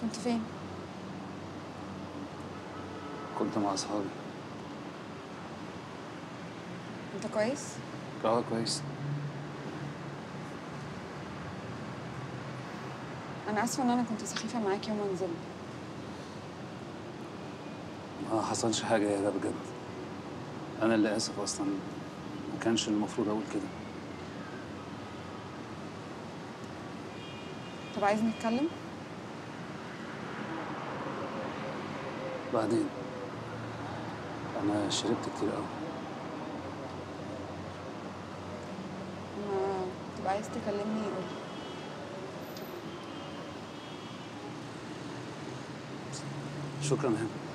كنت فين؟ كنت مع أصحابي أنت كويس؟ آه كويس أنا آسفة إن أنا كنت سخيفة معاك يوم ما نزلت ما حصلش حاجة يا ده بجد أنا اللي آسف أصلا ما كانش المفروض أقول كده طب عايز نتكلم؟ بعدين. أنا شربت كتير قوي ما تبقى عايز تكلمني قول. شكرا هنا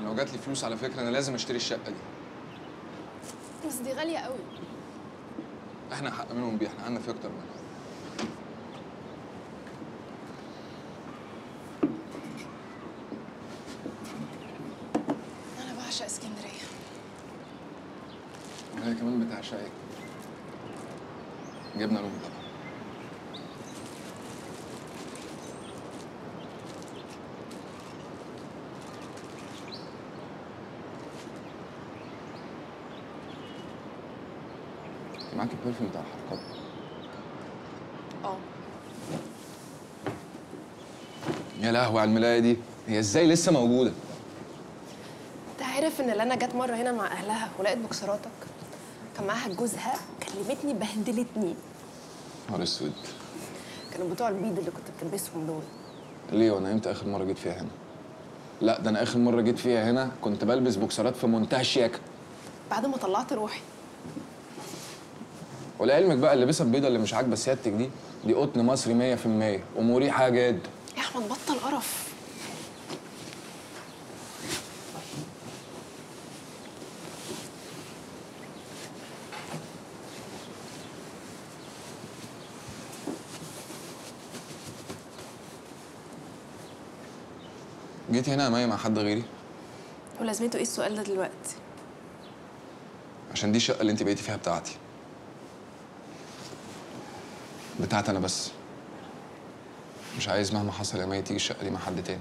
أنا لو جات لي فلوس على فكرة أنا لازم أشتري الشقة دي. بس دي غالية قوي. إحنا حق منهم بيه إحنا عندنا في أكتر منها أنا بعشق اسكندرية. وهي كمان بتاع شاي جبنا لهم طبعا معاك ال perfume بتاع الحركات. آه. يا لهوي على الملاية دي. هي إزاي لسه موجودة؟ أنت عارف إن لنا جت مرة هنا مع أهلها ولقيت بوكسراتك؟ كان معاها جوزها كلمتني بهدلتني. نهار أسود. كانوا بتوع البيض اللي كنت بتلبسهم دول. ليه؟ وأنا إمتى آخر مرة جيت فيها هنا؟ لا ده أنا آخر مرة جيت فيها هنا كنت بلبس بوكسرات في منتهى الشياكة. بعد ما طلعت روحي ولعلمك بقى اللبسه البيضه اللي مش عاجبه سيادتك دي دي قطن مصري 100% ومريحه جدا يا أحمد بطل قرف. جيت هنا يا مع حد غيري؟ ولازمته إيه السؤال ده دلوقتي؟ عشان دي الشقة اللي انت بقيتي فيها بتاعتي. بتاعتي أنا بس. مش عايز مهما حصل يا مي تيجي الشقه دي مع حد تاني.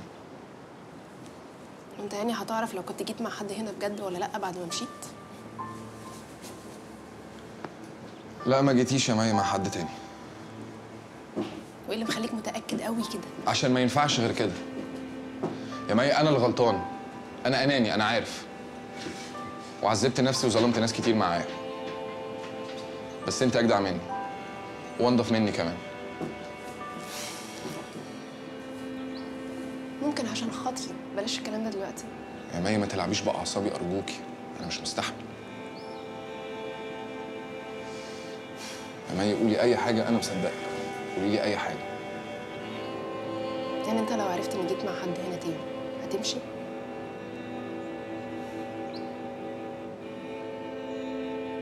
انت يعني هتعرف لو كنت جيت مع حد هنا بجد ولا لأ بعد ما مشيت؟ لا ما جيتيش يا مي مع حد تاني. وايه اللي مخليك متأكد قوي كده؟ عشان ما ينفعش غير كده. يا مي أنا اللي غلطان أنا أناني أنا عارف. وعذبت نفسي وظلمت ناس كتير معايا. بس أنت أجدع مني. وانضف مني كمان. ممكن عشان خاطري. بلاش الكلام ده دلوقتي. يا مي ما تلعبيش بقى أعصابي أرجوكي. أنا مش مستحمل. يا مي قولي أي حاجة أنا مصدقك. قولي لي أي حاجة. يعني أنت لو عرفت إني جيت مع حد هنا تاني هتمشي؟